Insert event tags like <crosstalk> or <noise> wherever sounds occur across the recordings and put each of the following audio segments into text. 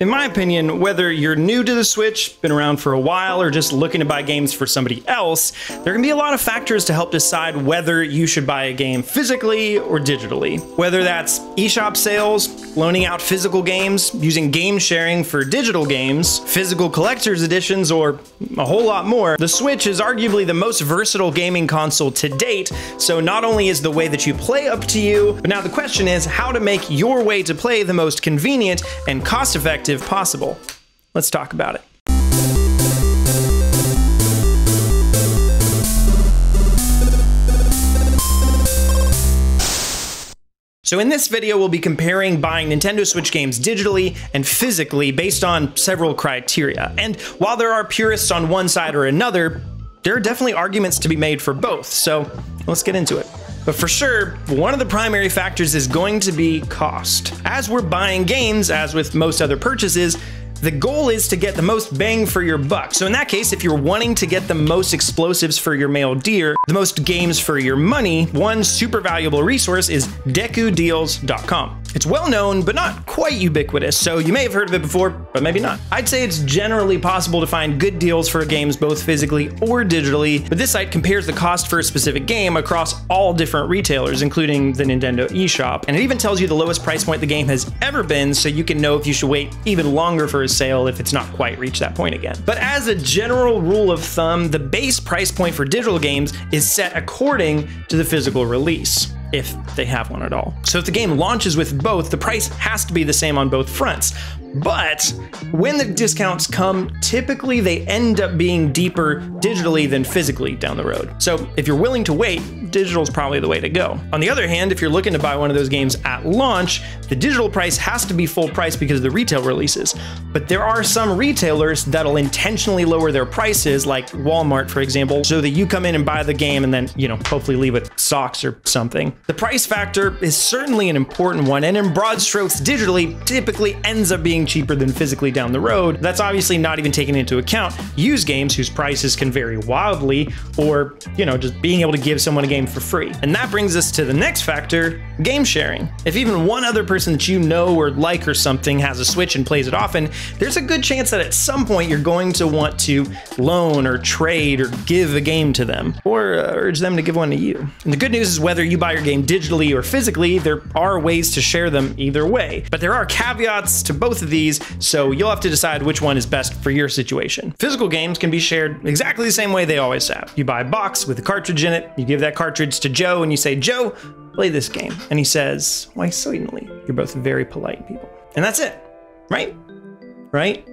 In my opinion, whether you're new to the Switch, been around for a while, or just looking to buy games for somebody else, there can be a lot of factors to help decide whether you should buy a game physically or digitally. Whether that's eShop sales, loaning out physical games, using game sharing for digital games, physical collector's editions, or a whole lot more, the Switch is arguably the most versatile gaming console to date, so not only is the way that you play up to you, but now the question is how to make your way to play the most convenient and cost effective possible. Let's talk about it. So in this video, we'll be comparing buying Nintendo Switch games digitally and physically based on several criteria. And while there are purists on one side or another, there are definitely arguments to be made for both. So let's get into it. But for sure, one of the primary factors is going to be cost. As we're buying games, as with most other purchases, the goal is to get the most bang for your buck. So in that case, if you're wanting to get the most explosives for your male deer, the most games for your money, one super valuable resource is DekuDeals.com. It's well known, but not quite ubiquitous, so you may have heard of it before, but maybe not. I'd say it's generally possible to find good deals for games both physically or digitally, but this site compares the cost for a specific game across all different retailers, including the Nintendo eShop, and it even tells you the lowest price point the game has ever been, so you can know if you should wait even longer for a sale if it's not quite reached that point again. But as a general rule of thumb, the base price point for digital games is set according to the physical release if they have one at all. So if the game launches with both, the price has to be the same on both fronts. But when the discounts come, typically they end up being deeper digitally than physically down the road. So if you're willing to wait, digital is probably the way to go. On the other hand, if you're looking to buy one of those games at launch, the digital price has to be full price because of the retail releases. But there are some retailers that'll intentionally lower their prices, like Walmart, for example, so that you come in and buy the game and then, you know, hopefully leave with socks or something. The price factor is certainly an important one, and in broad strokes, digitally typically ends up being cheaper than physically down the road. That's obviously not even taking into account used games whose prices can vary wildly, or, you know, just being able to give someone a game for free. And that brings us to the next factor game sharing. If even one other person that you know or like or something has a Switch and plays it often, there's a good chance that at some point you're going to want to loan or trade or give a game to them, or uh, urge them to give one to you. And the good news is whether you buy your game digitally or physically, there are ways to share them either way. But there are caveats to both of these, so you'll have to decide which one is best for your situation. Physical games can be shared exactly the same way they always have. You buy a box with a cartridge in it, you give that cartridge to Joe, and you say, Joe, play this game. And he says, Why, certainly. You're both very polite people. And that's it, right? Right?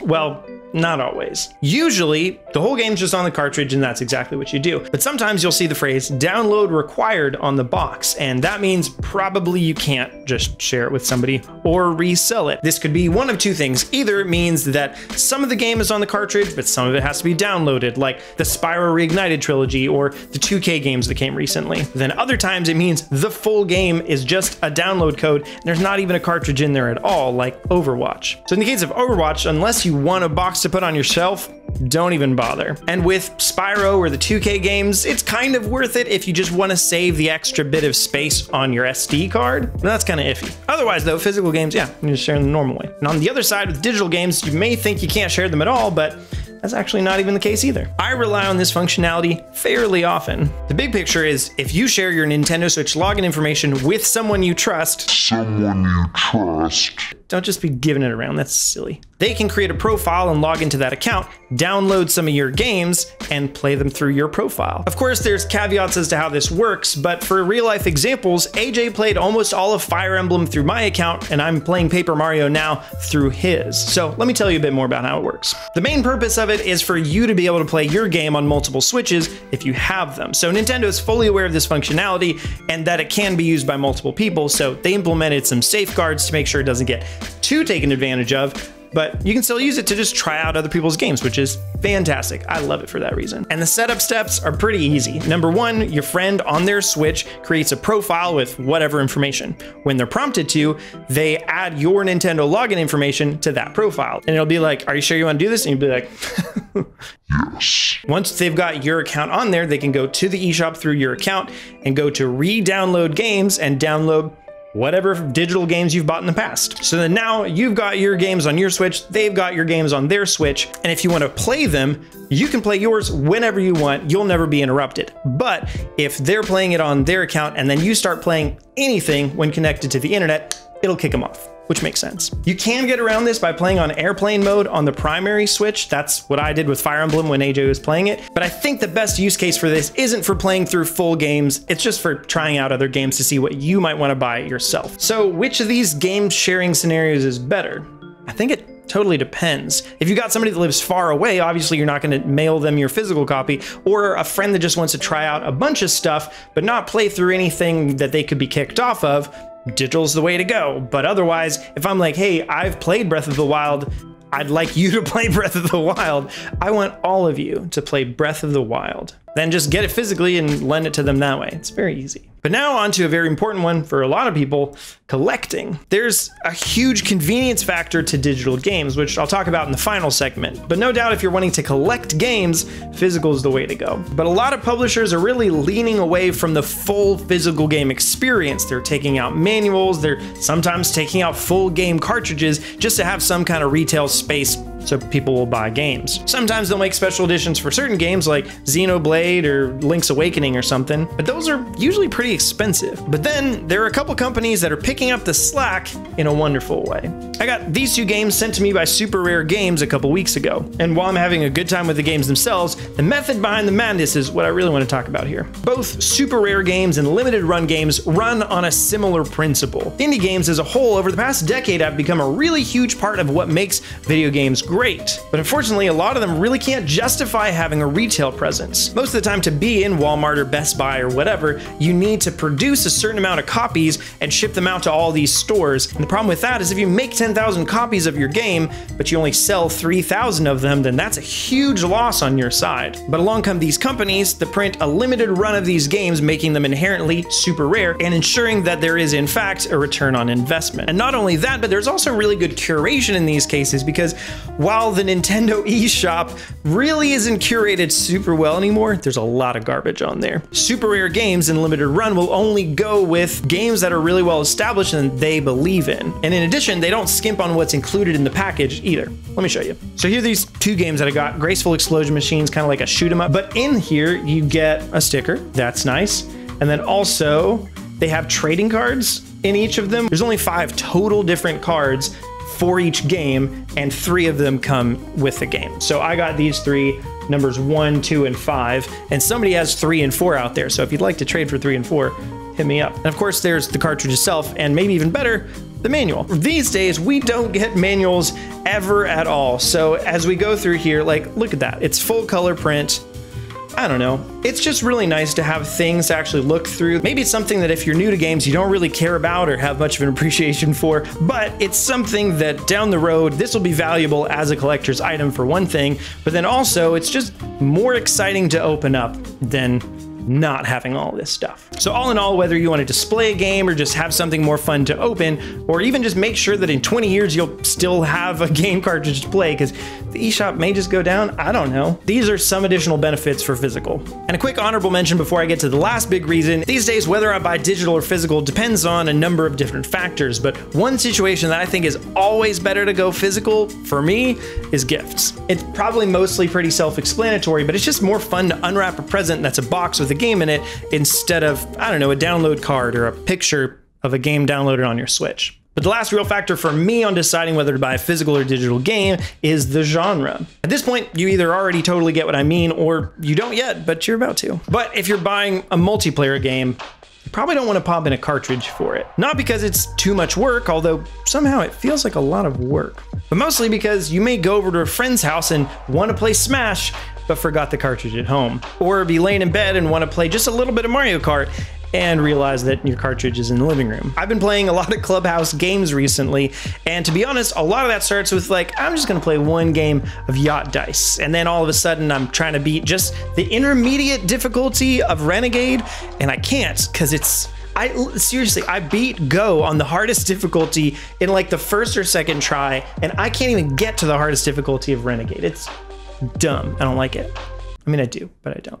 Well, not always. Usually, the whole game's just on the cartridge and that's exactly what you do. But sometimes you'll see the phrase download required on the box, and that means probably you can't just share it with somebody or resell it. This could be one of two things. Either it means that some of the game is on the cartridge, but some of it has to be downloaded, like the Spyro Reignited trilogy or the 2K games that came recently. Then other times it means the full game is just a download code, and there's not even a cartridge in there at all, like Overwatch. So in the case of Overwatch, unless you want a box to put on your shelf, don't even bother. And with Spyro or the 2K games, it's kind of worth it if you just want to save the extra bit of space on your SD card. But that's kind of iffy. Otherwise though, physical games, yeah, you just share them the normal way. And on the other side with digital games, you may think you can't share them at all, but that's actually not even the case either. I rely on this functionality fairly often. The big picture is if you share your Nintendo Switch login information with someone you trust, someone you trust, don't just be giving it around, that's silly. They can create a profile and log into that account, download some of your games, and play them through your profile. Of course, there's caveats as to how this works, but for real life examples, AJ played almost all of Fire Emblem through my account, and I'm playing Paper Mario now through his. So let me tell you a bit more about how it works. The main purpose of it is for you to be able to play your game on multiple Switches if you have them. So Nintendo is fully aware of this functionality and that it can be used by multiple people, so they implemented some safeguards to make sure it doesn't get too taken advantage of, but you can still use it to just try out other people's games, which is fantastic. I love it for that reason. And the setup steps are pretty easy. Number one, your friend on their Switch creates a profile with whatever information. When they're prompted to, they add your Nintendo login information to that profile. And it'll be like, Are you sure you want to do this? And you'll be like, <laughs> yes. Once they've got your account on there, they can go to the eShop through your account and go to re download games and download whatever digital games you've bought in the past. So then now you've got your games on your Switch, they've got your games on their Switch, and if you want to play them, you can play yours whenever you want. You'll never be interrupted. But if they're playing it on their account and then you start playing anything when connected to the internet, it'll kick them off which makes sense. You can get around this by playing on airplane mode on the primary Switch. That's what I did with Fire Emblem when AJ was playing it. But I think the best use case for this isn't for playing through full games, it's just for trying out other games to see what you might want to buy yourself. So, which of these game sharing scenarios is better? I think it totally depends. If you got somebody that lives far away, obviously you're not going to mail them your physical copy, or a friend that just wants to try out a bunch of stuff but not play through anything that they could be kicked off of, digital's the way to go. But otherwise, if I'm like, hey, I've played Breath of the Wild, I'd like you to <laughs> play Breath of the Wild. I want all of you to play Breath of the Wild. Then just get it physically and lend it to them that way. It's very easy. But now on to a very important one for a lot of people, collecting. There's a huge convenience factor to digital games, which I'll talk about in the final segment. But no doubt if you're wanting to collect games, physical is the way to go. But a lot of publishers are really leaning away from the full physical game experience. They're taking out manuals, they're sometimes taking out full game cartridges just to have some kind of retail space so people will buy games. Sometimes they'll make special editions for certain games like Xenoblade or Link's Awakening or something, but those are usually pretty expensive. But then there are a couple companies that are picking up the slack in a wonderful way. I got these two games sent to me by Super Rare Games a couple weeks ago, and while I'm having a good time with the games themselves, the method behind the madness is what I really want to talk about here. Both Super Rare Games and limited run games run on a similar principle. Indie games as a whole over the past decade have become a really huge part of what makes video games great. But unfortunately, a lot of them really can't justify having a retail presence. Most of the time, to be in Walmart or Best Buy or whatever, you need to produce a certain amount of copies and ship them out to all these stores. And the problem with that is if you make 10,000 copies of your game, but you only sell 3,000 of them, then that's a huge loss on your side. But along come these companies that print a limited run of these games, making them inherently super rare and ensuring that there is, in fact, a return on investment. And not only that, but there's also really good curation in these cases because while the Nintendo <laughs> eShop really isn't curated super well anymore, there's a lot of garbage on there. Super rare games in limited run will only go with games that are really well established and they believe in. And in addition, they don't skimp on what's included in the package either. Let me show you. So here are these two games that I got. Graceful Explosion Machines, kind of like a shoot 'em up. But in here, you get a sticker. That's nice. And then also, they have trading cards in each of them. There's only five total different cards for each game, and three of them come with the game. So I got these three numbers one, two, and five, and somebody has three and four out there. So if you'd like to trade for three and four, hit me up. And of course, there's the cartridge itself, and maybe even better, the manual. These days, we don't get manuals ever at all. So as we go through here, like, look at that. It's full color print. I don't know. It's just really nice to have things to actually look through. Maybe it's something that if you're new to games, you don't really care about or have much of an appreciation for, but it's something that down the road, this will be valuable as a collector's item for one thing, but then also it's just more exciting to open up than not having all this stuff. So all in all, whether you want to display a game or just have something more fun to open, or even just make sure that in 20 years you'll still have a <laughs> game cartridge to play because the eShop may just go down, I don't know. These are some additional benefits for physical. And a quick honorable mention before I get to the last big reason, these days whether I buy digital or physical depends on a number of different factors, but one situation that I think is always better to go physical for me is gifts. It's probably mostly pretty self-explanatory, but it's just more fun to unwrap a present that's a box with a game in it instead of, I don't know, a download card or a picture of a game downloaded on your Switch. But the last real factor for me on deciding whether to buy a physical or digital game is the genre. At this point, you either already totally get what I mean or you don't yet, but you're about to. But if you're buying a multiplayer game, you probably don't want to pop in a cartridge for it. Not because it's too much work, although somehow it feels like a lot of work, but mostly because you may go over to a friend's house and want to play Smash, but forgot the cartridge at home. Or be laying in bed and want to play just a little bit of Mario Kart and realize that your cartridge is in the living room. I've been playing a lot of Clubhouse games recently, and to be honest, a lot of that starts with like, I'm just gonna play one game of Yacht Dice, and then all of a sudden I'm trying to beat just the intermediate difficulty of Renegade, and I can't because it's I seriously, I beat Go on the hardest difficulty in like the first or second try, and I can't even get to the hardest difficulty of Renegade. It's dumb. I don't like it. I mean, I do, but I don't.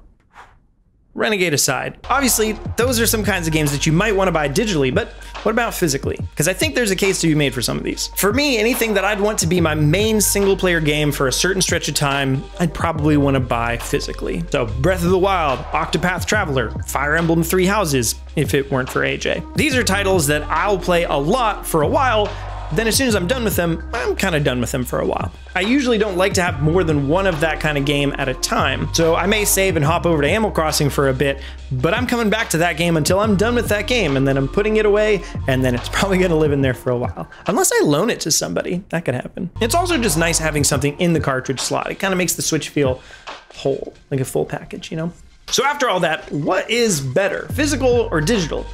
Renegade aside. Obviously, those are some kinds of games that you might want to buy digitally, but what about physically? Because I think there's a case to be made for some of these. For me, anything that I'd want to be my main single player game for a certain stretch of time, I'd probably want to buy physically. So, Breath of the Wild, Octopath Traveler, Fire Emblem Three Houses, if it weren't for AJ. These are titles that I'll play a lot for a while then as soon as I'm done with them, I'm kind of done with them for a while. I usually don't like to have more than one of that kind of game at a time, so I may save and hop over to Animal Crossing for a bit, but I'm coming back to that game until I'm done with that game, and then I'm putting it away, and then it's <laughs> probably gonna live in there for a while. Unless I loan it to somebody, that could happen. It's also just nice having something in the cartridge slot. It kind of makes the Switch feel whole, like a full package, you know? So after all that, what is better, physical or digital?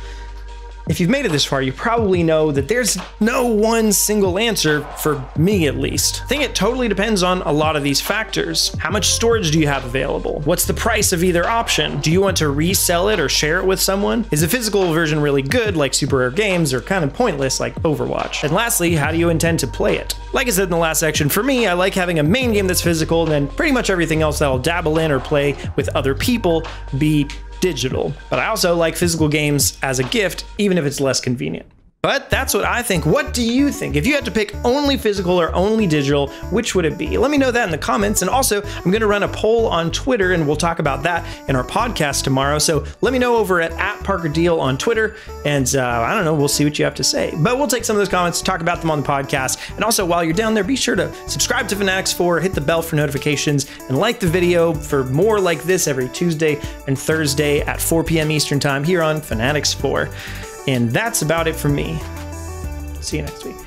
If you've made it this far, you probably know that there's no one single answer, for me at least. I think it totally depends on a lot of these factors. How much storage do you have available? What's the price of either option? Do you want to resell it or share it with someone? Is the physical version really good, like super rare games, or kind of pointless, like Overwatch? And lastly, how do you intend to play it? Like I said in the last section, for me, I like having a main game that's physical, and then pretty much everything else that I'll dabble in or play with other people be digital. But I also like physical games as a gift, even if it's less convenient. But that's what I think. What do you think? If you had to pick only physical or only digital, which would it be? Let me know that in the comments. And also, I'm going to run a poll on Twitter, and we'll talk about that in our podcast tomorrow. So let me know over at, at Parker Deal on Twitter, and uh, I don't know, we'll see what you have to say. But we'll take some of those comments, talk about them on the podcast. And also, while you're down there, be sure to subscribe to Fanatix 4, hit the bell for notifications, and like the video for more like this every Tuesday and Thursday at 4 p.m. Eastern Time here on Fanatix 4. And that's about it from me. See you next week.